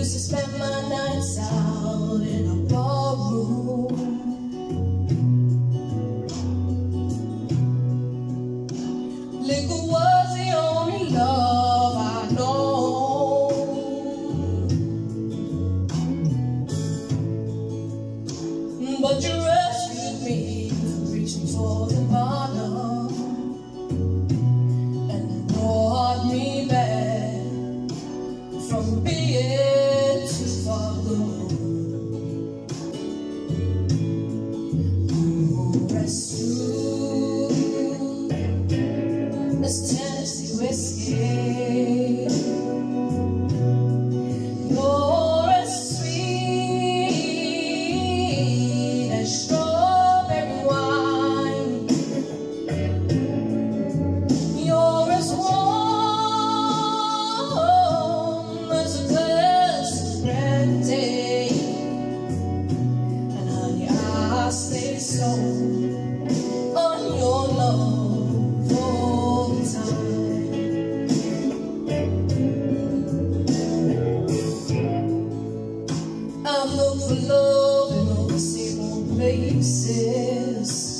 used to spend my nights out in a ballroom. Liquor sold on your love for time. I for love in all the same old places.